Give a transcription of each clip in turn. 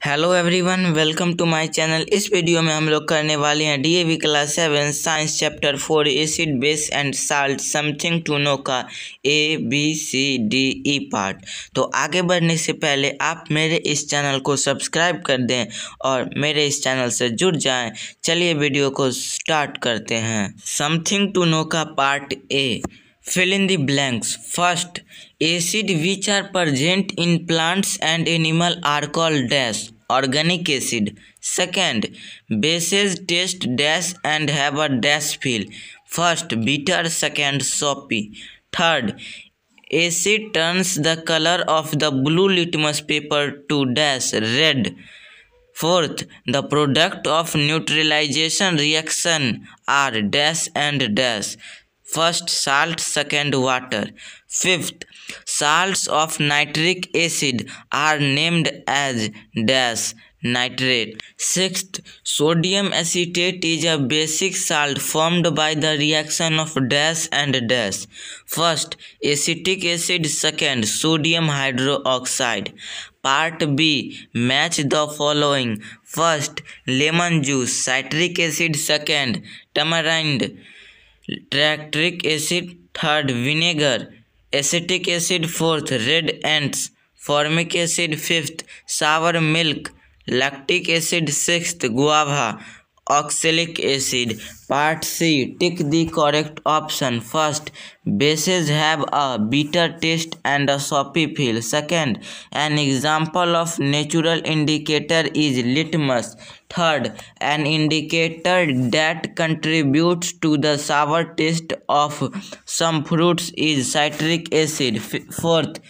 Hello everyone welcome to my channel इस video में हम लोग करने वाले हैं DAV class seven science chapter four acid base and salt something to know का A B C D E part तो आगे बढ़ने से पहले आप मेरे इस चैनल को सब्सक्राइब कर दें और मेरे इस चैनल से जुड़ जाएँ। चलिए वीडियो को स्टार्ट करते हैं। समथिंग टू नो का part A fill in the blanks. First acid which are present in plants and animal are called dash organic acid. Second bases taste dash and have a dash feel. First bitter second soapy third acid turns the color of the blue litmus paper to dash red. Fourth, the product of neutralization reaction are dash and dash first salt second water. Fifth salts of nitric acid are named as dash nitrate. Sixth sodium acetate is a basic salt formed by the reaction of dash and dash. First acetic acid. Second sodium hydroxide. Part b match the following. First lemon juice citric acid. Second tamarind tartaric acid third vinegar acetic acid fourth red ants formic acid fifth sour milk lactic acid sixth guava oxalic acid. Part c tick the correct option. First bases have a bitter taste and a soapy feel. Second an example of natural indicator is litmus. Third an indicator that contributes to the sour taste of some fruits is citric acid. Fourth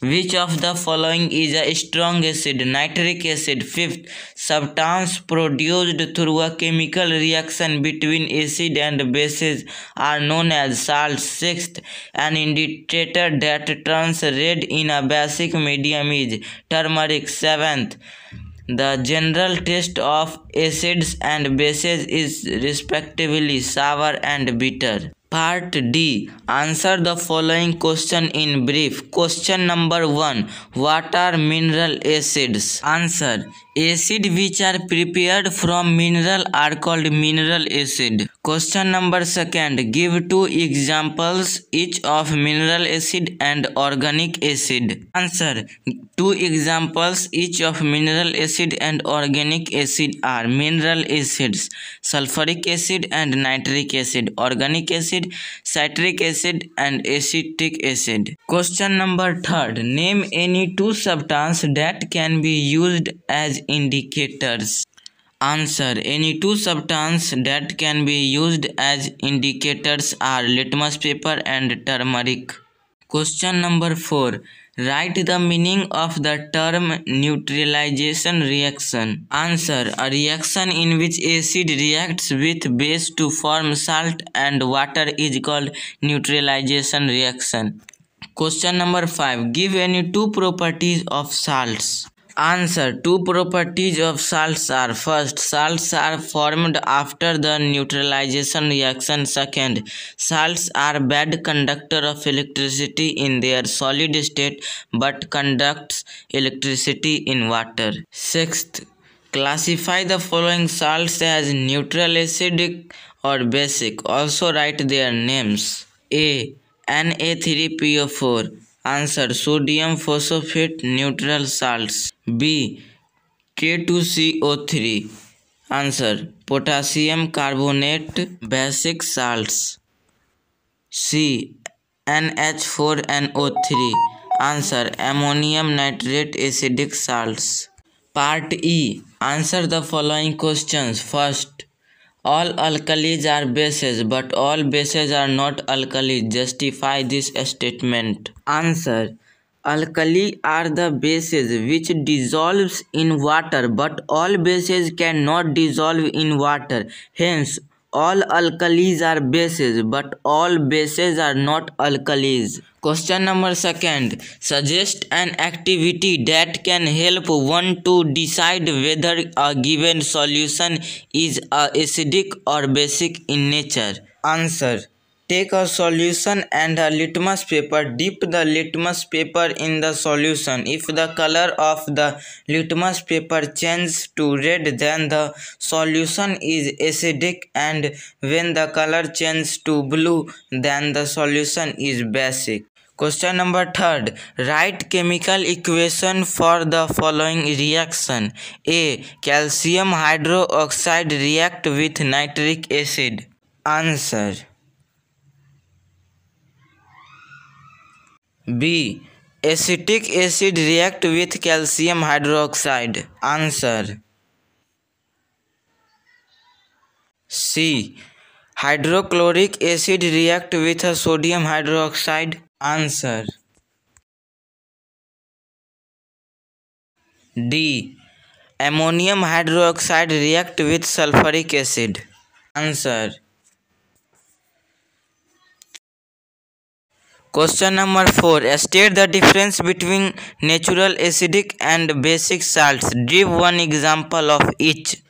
which of the following is a strong acid? Nitric acid. Fifth, substance produced through a chemical reaction between acid and bases are known as salts. Sixth, an indicator that turns red in a basic medium is turmeric. Seventh, the general taste of acids and bases is respectively sour and bitter. Part D. Answer the following question in brief. Question number 1. What are mineral acids? Answer. Acid which are prepared from mineral are called mineral acid. Question number 2. Give two examples each of mineral acid and organic acid. Answer. Two examples each of mineral acid and organic acid are mineral acids, sulfuric acid and nitric acid, organic acid, citric acid and acetic acid. Question number third. Name any two substances that can be used as indicators. Answer. Any two substances that can be used as indicators are litmus paper and turmeric. Question number 4. Write the meaning of the term neutralization reaction. Answer. A reaction in which acid reacts with base to form salt and water is called neutralization reaction. Question number 5. Give any two properties of salts. Answer. Two properties of salts are first, salts are formed after the neutralization reaction. Second, salts are bad conductor of electricity in their solid state but conducts electricity in water. Sixth, classify the following salts as neutral acidic or basic. Also write their names. A. Na3PO4 Answer sodium phosphate neutral salts. B. K2CO3 Answer potassium carbonate basic salts. C. NH4NO3 Answer ammonium nitrate acidic salts. Part E Answer the following questions. First, all alkalis are bases, but all bases are not alkalis. Justify this statement. Answer. Alkali are the bases which dissolves in water, but all bases cannot dissolve in water. Hence, all alkalis are bases, but all bases are not alkalis. Question number second. Suggest an activity that can help one to decide whether a given solution is a acidic or basic in nature. Answer. Take a solution and a litmus paper. Dip the litmus paper in the solution. If the color of the litmus paper changes to red, then the solution is acidic and when the color changes to blue, then the solution is basic. Question number third. Write chemical equation for the following reaction. A. Calcium hydroxide react with nitric acid. Answer. B. Acetic acid react with calcium hydroxide. Answer. C. Hydrochloric acid react with sodium hydroxide. Answer. D. Ammonium hydroxide react with sulfuric acid. Answer. Question number 4. State the difference between natural acidic and basic salts. Give one example of each.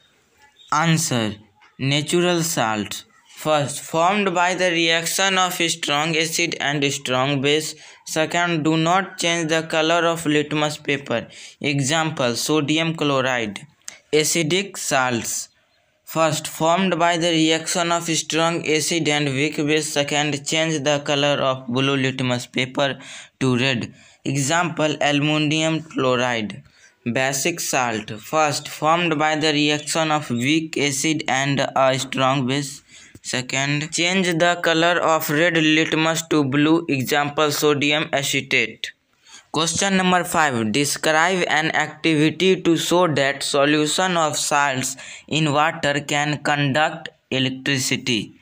Answer. Natural salts. First, formed by the reaction of strong acid and strong base. Second, do not change the color of litmus paper. Example, sodium chloride. Acidic salts. First, formed by the reaction of strong acid and weak base. Second, change the color of blue litmus paper to red. Example, aluminum chloride. Basic salt. First, formed by the reaction of weak acid and a strong base. Second, change the color of red litmus to blue. Example, sodium acetate. Question number 5. Describe an activity to show that solution of salts in water can conduct electricity.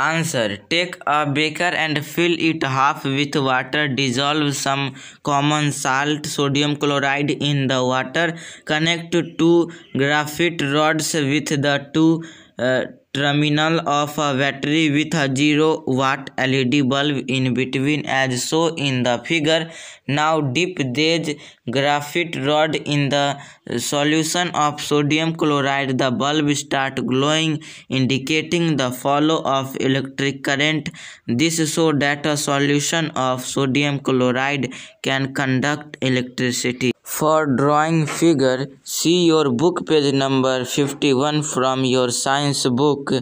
Answer. Take a beaker and fill it half with water. Dissolve some common salt, sodium chloride in the water. Connect two graphite rods with the two terminal of a battery with a 0 watt LED bulb in between as shown in the figure. Now dip these graphite rod in the solution of sodium chloride. The bulb start glowing indicating the flow of electric current. This show that a solution of sodium chloride can conduct electricity. For drawing figure, see your book page number 51 from your science book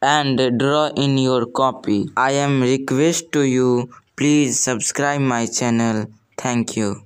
and draw in your copy. I am request to you please subscribe my channel. Thank you.